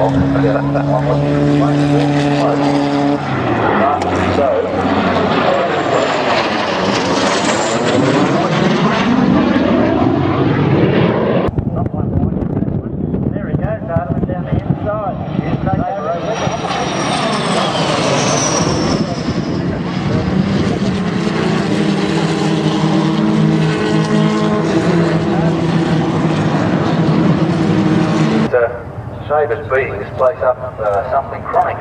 好可以了来往后退往 us beating this place up uh, something chronic.